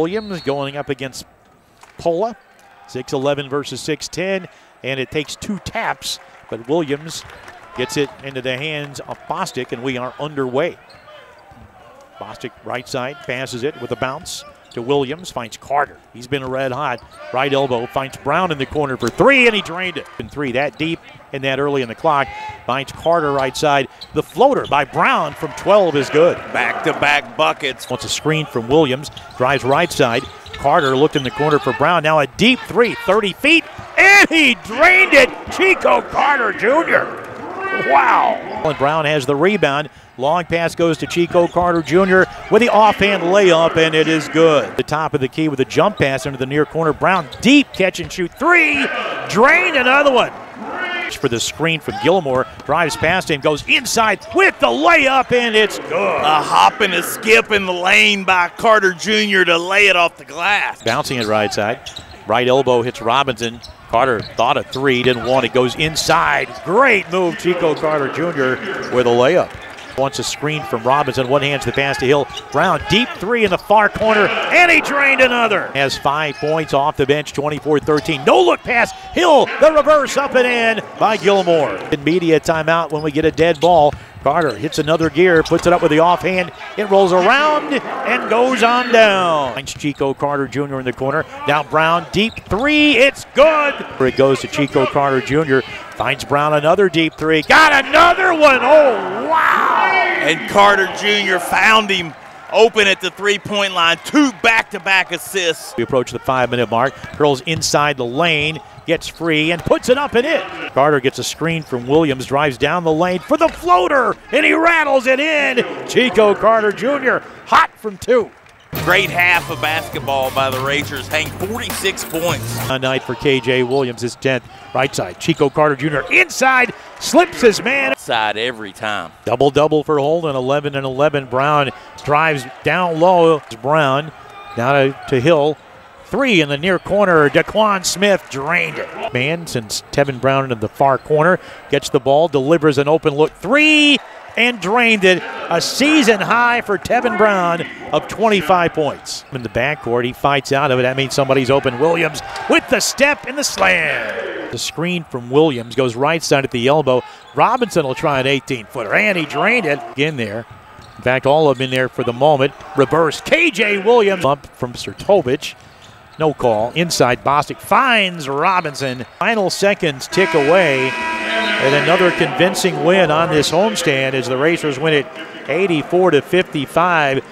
Williams going up against Pola. 6'11 versus 6'10, and it takes two taps, but Williams gets it into the hands of Bostic, and we are underway. Bostic right side passes it with a bounce to Williams, finds Carter. He's been a red hot. Right elbow finds Brown in the corner for three, and he drained it. And three that deep and that early in the clock. Finds Carter right side. The floater by Brown from 12 is good. Back to back buckets. Wants a screen from Williams. Drives right side. Carter looked in the corner for Brown. Now a deep three, 30 feet, and he drained it. Chico Carter Jr. Wow. And Brown has the rebound. Long pass goes to Chico Carter Jr. with the offhand layup, and it is good. The top of the key with a jump pass into the near corner. Brown deep catch and shoot three. Drained another one. For the screen from Gilmore, drives past him, goes inside with the layup, and it's good. A hop and a skip in the lane by Carter Jr. to lay it off the glass. Bouncing it right side. Right elbow hits Robinson. Carter thought a three, didn't want it, goes inside. Great move, Chico Carter Jr. with a layup. Wants a screen from Robinson. One hands the pass to Hill. Brown deep three in the far corner, and he drained another. Has five points off the bench, 24-13. No look pass. Hill, the reverse up and in by Gilmore. Media timeout when we get a dead ball. Carter hits another gear, puts it up with the offhand. It rolls around and goes on down. Finds Chico Carter Jr. in the corner. Now Brown, deep three. It's good. It goes to Chico Carter Jr. Finds Brown another deep three. Got another one. Oh, wow. And Carter Jr. found him open at the three point line. Two back to back assists. We approach the five minute mark. Curls inside the lane, gets free, and puts it up and in. Carter gets a screen from Williams, drives down the lane for the floater, and he rattles it in. Chico Carter Jr. hot from two. Great half of basketball by the Racers, hang 46 points. A night for KJ Williams, his 10th. Right side, Chico Carter Jr. inside, slips his man. Side every time. Double double for Holden, 11 and 11. Brown drives down low. Brown down to, to Hill. Three in the near corner. Daquan Smith drained it. Man, since Tevin Brown in the far corner, gets the ball, delivers an open look. Three and drained it. A season high for Tevin Brown of 25 points. In the backcourt, he fights out of it. That means somebody's open. Williams with the step and the slam. The screen from Williams goes right side at the elbow. Robinson will try an 18 footer, and he drained it in there. In fact, all of them in there for the moment. Reverse. KJ Williams up from Sertovich. No call. Inside, Bostic finds Robinson. Final seconds tick away. And another convincing win on this homestand as the Racers win it 84 to 55.